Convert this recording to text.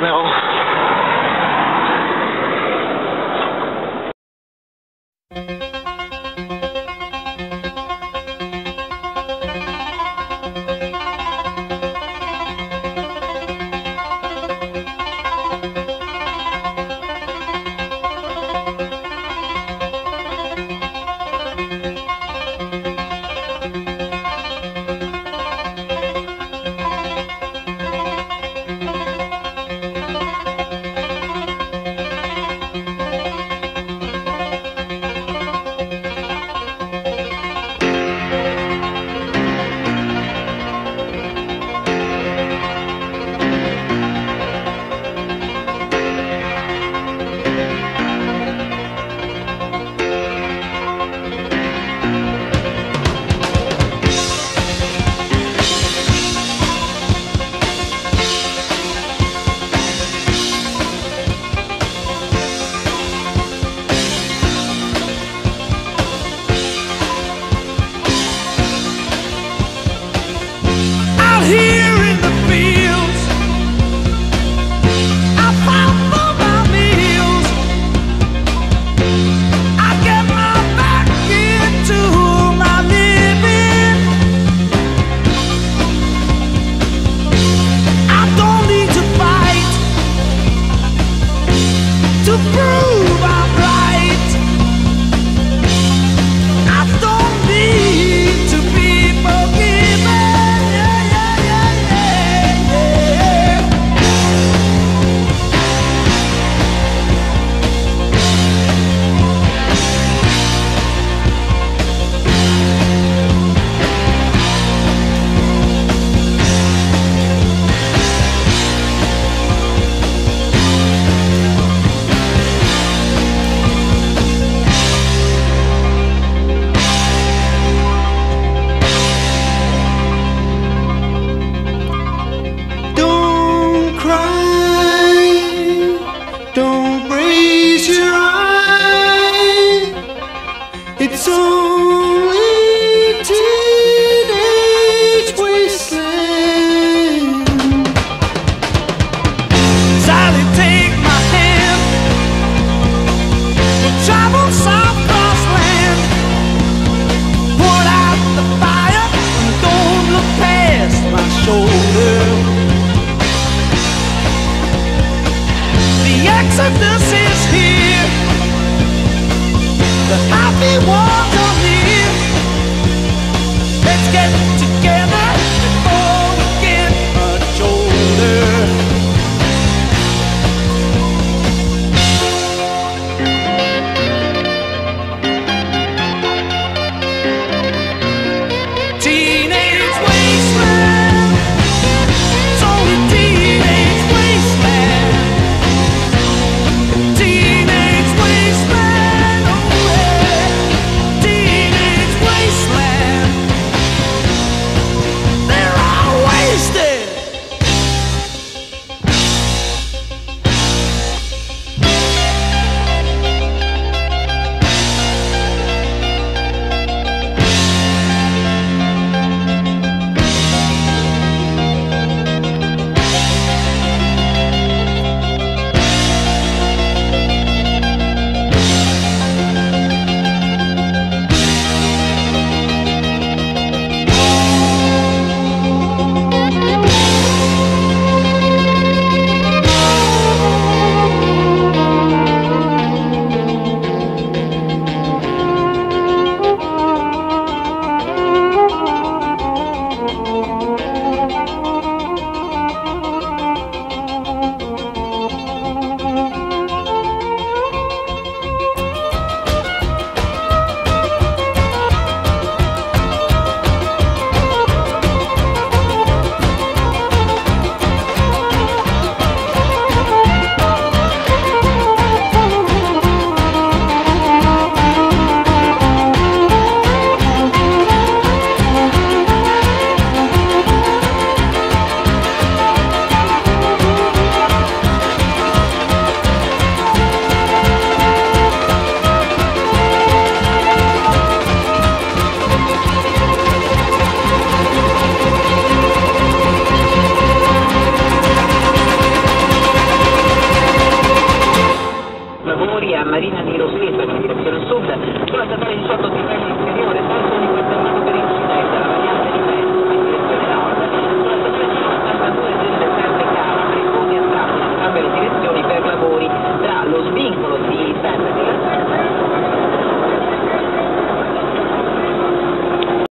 caméra. Exodus is here. The happy one.